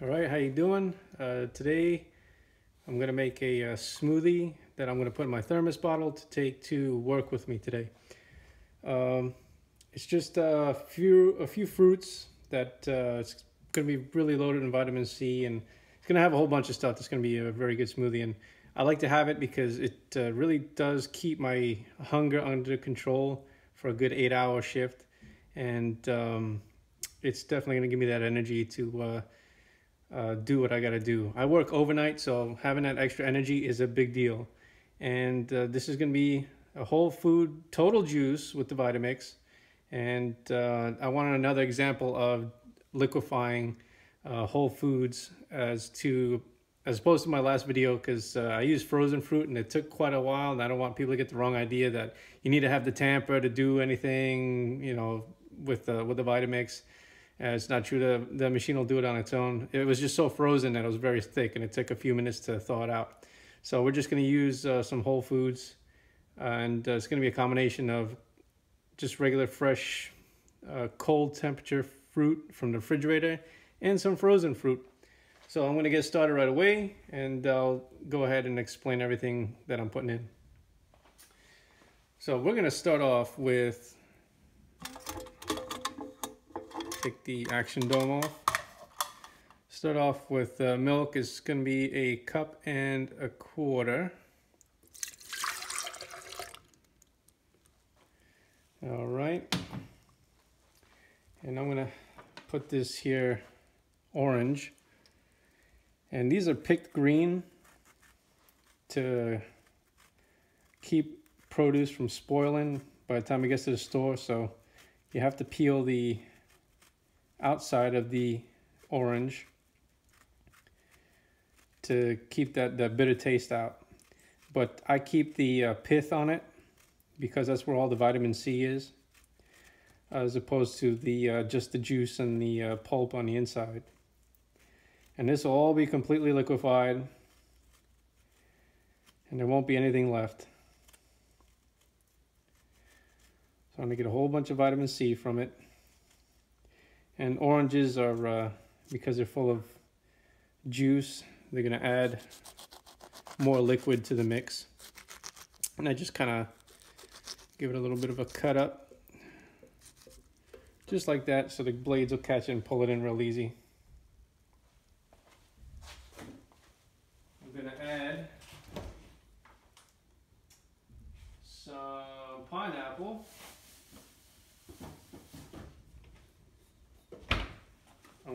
All right, how you doing? Uh, today, I'm gonna make a, uh smoothie that I'm gonna put in my thermos bottle to take to work with me today. Um, it's just a few a few fruits that uh, it's gonna be really loaded in vitamin C, and it's gonna have a whole bunch of stuff. That's gonna be a very good smoothie, and I like to have it because it uh, really does keep my hunger under control for a good eight-hour shift, and um, it's definitely gonna give me that energy to uh, do what I got to do. I work overnight, so having that extra energy is a big deal. And uh, this is to be a whole food total juice with the Vitamix. And uh, I wanted another example of liquefying uh, whole foods as to as opposed to my last video because uh, I used frozen fruit and it took quite a while and I don't want people to get the wrong idea that you need to have the tamper to do anything you know with the with the Vitamix. Uh, it's not true. The, the machine will do it on its own. It was just so frozen that it was very thick and it took a few minutes to thaw it out. So we're just going to use uh, some whole foods and uh, it's going to be a combination of just regular fresh uh, cold temperature fruit from the refrigerator and some frozen fruit. So I'm going to get started right away and I'll go ahead and explain everything that I'm putting in. So we're going to start off with take the action dome off. Start off with uh, milk is going to be a cup and a quarter. All right. And I'm going to put this here orange. And these are picked green to keep produce from spoiling by the time it gets to the store. So you have to peel the outside of the orange to keep that, that bitter taste out. But I keep the uh, pith on it because that's where all the vitamin C is as opposed to the uh, just the juice and the uh, pulp on the inside. And this will all be completely liquefied and there won't be anything left. So I'm gonna get a whole bunch of vitamin C from it. And oranges are, uh, because they're full of juice, they're gonna add more liquid to the mix. And I just kind of give it a little bit of a cut up. Just like that, so the blades will catch it and pull it in real easy. I'm gonna add some pineapple.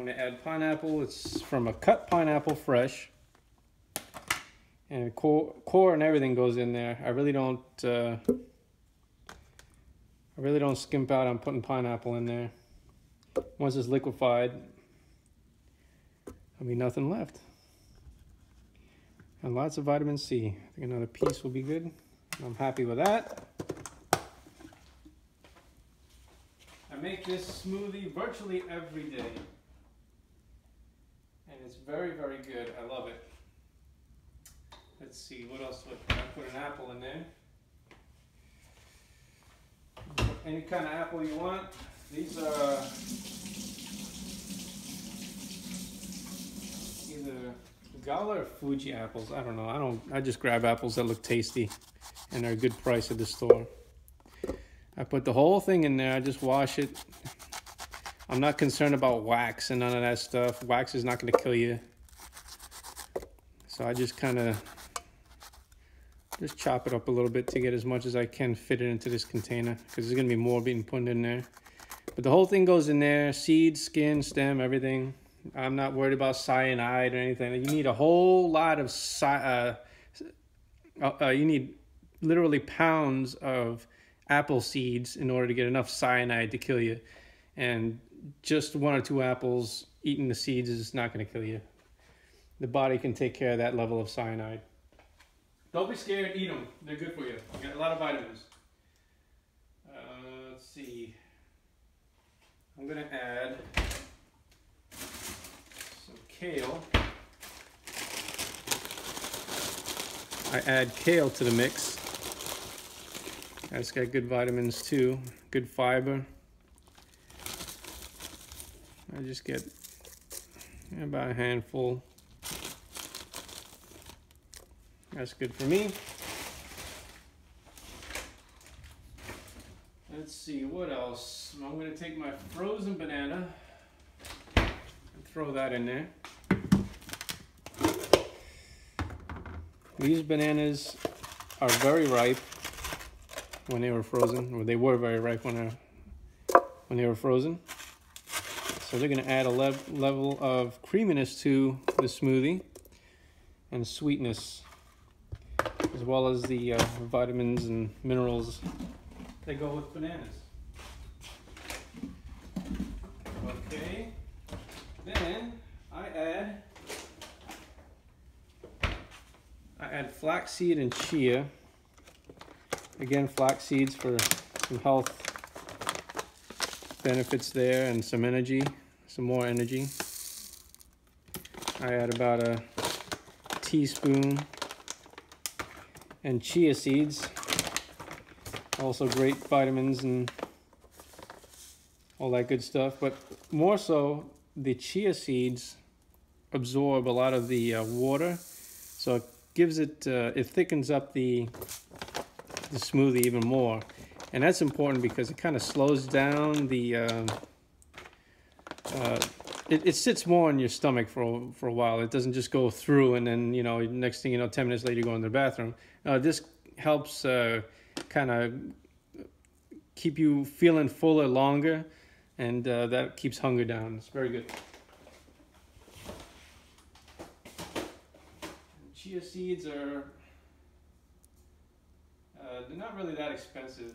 I'm going to add pineapple. It's from a cut pineapple fresh. And core, core and everything goes in there. I really don't, uh, I really don't skimp out on putting pineapple in there. Once it's liquefied, there'll be nothing left. And lots of vitamin C. I think another piece will be good. I'm happy with that. I make this smoothie virtually every day it's very, very good. I love it. Let's see, what else would I put an apple in there? Any kind of apple you want. These are either Gala or Fuji apples. I don't know. I don't. I just grab apples that look tasty, and they're a good price at the store. I put the whole thing in there. I just wash it, I'm not concerned about wax and none of that stuff. Wax is not going to kill you. So I just kind of just chop it up a little bit to get as much as I can fit it into this container because there's going to be more being put in there. But the whole thing goes in there, seed, skin, stem, everything. I'm not worried about cyanide or anything. You need a whole lot of, uh, uh, uh, you need literally pounds of apple seeds in order to get enough cyanide to kill you. And just one or two apples eating the seeds is not going to kill you. The body can take care of that level of cyanide. Don't be scared, eat them. They're good for you. You got a lot of vitamins. Uh, let's see. I'm going to add some kale. I add kale to the mix. That's got good vitamins too, good fiber. I just get about a handful. That's good for me. Let's see, what else? I'm gonna take my frozen banana and throw that in there. These bananas are very ripe when they were frozen, or they were very ripe when, they when they were frozen. So they're gonna add a le level of creaminess to the smoothie and sweetness, as well as the uh, vitamins and minerals they go with bananas. Okay, then I add I add flaxseed and chia. Again, flax seeds for some health benefits there and some energy, some more energy. I add about a teaspoon and chia seeds also great vitamins and all that good stuff. But more so, the chia seeds absorb a lot of the uh, water, so it gives it, uh, it thickens up the, the smoothie even more. And that's important because it kind of slows down the, uh, uh, it, it sits more on your stomach for, for a while. It doesn't just go through and then, you know, next thing you know, 10 minutes later you go in the bathroom. Uh, this helps uh, kind of keep you feeling fuller longer and uh, that keeps hunger down. It's very good. Chia seeds are, uh, they're not really that expensive,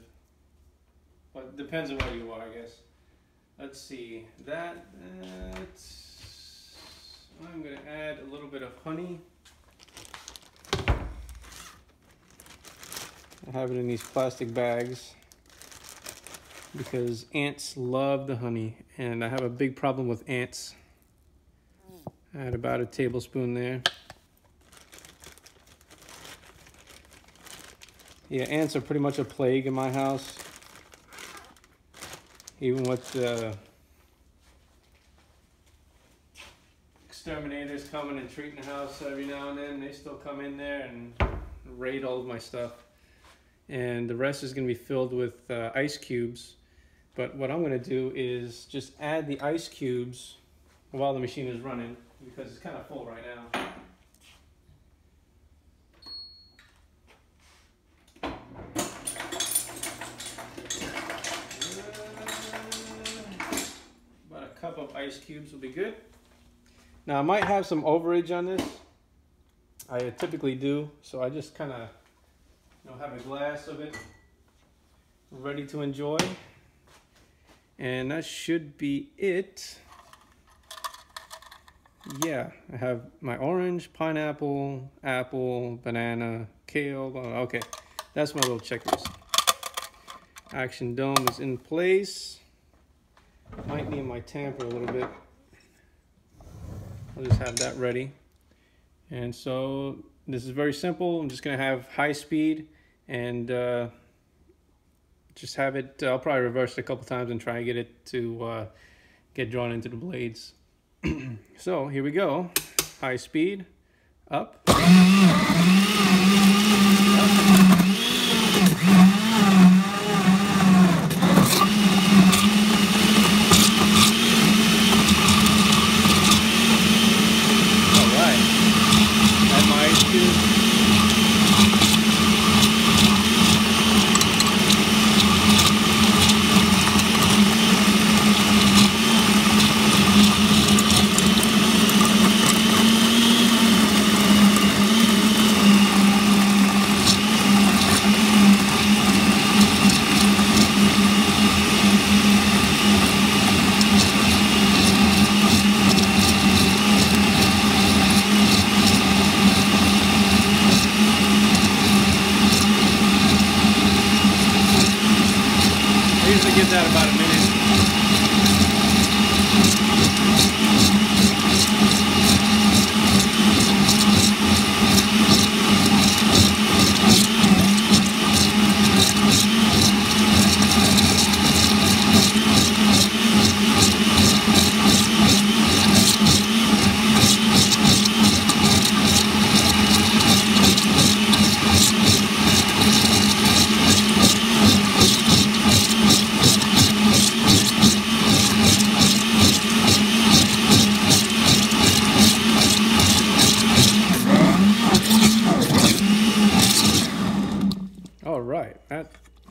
but depends on where you are, I guess. Let's see, that, I'm gonna add a little bit of honey. I have it in these plastic bags because ants love the honey and I have a big problem with ants. Hmm. I had about a tablespoon there. Yeah, ants are pretty much a plague in my house. Even with the exterminators coming and treating the house every now and then, they still come in there and raid all of my stuff and the rest is going to be filled with uh, ice cubes. But what I'm going to do is just add the ice cubes while the machine is running because it's kind of full right now. Cup of ice cubes will be good. Now I might have some overage on this. I typically do, so I just kind of you know, have a glass of it ready to enjoy. And that should be it. Yeah, I have my orange, pineapple, apple, banana, kale. Okay, that's my little checklist. Action dome is in place. Might need my tamper a little bit. I'll just have that ready. And so this is very simple. I'm just gonna have high speed and uh, just have it, I'll probably reverse it a couple times and try and get it to uh, get drawn into the blades. so here we go, high speed, up. Give that about a minute.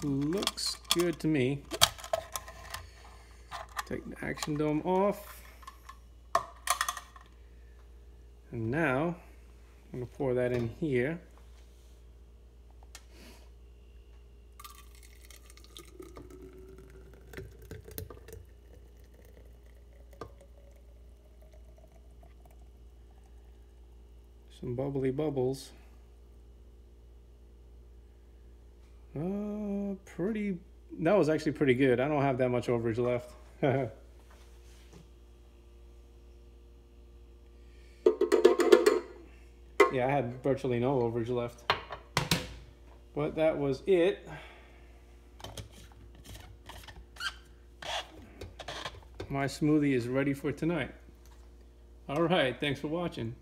Good to me. Take the action dome off. And now, I'm gonna pour that in here. Some bubbly bubbles. Uh, pretty, that was actually pretty good. I don't have that much overage left. yeah, I had virtually no overage left. But that was it. My smoothie is ready for tonight. All right, thanks for watching.